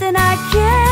something I can't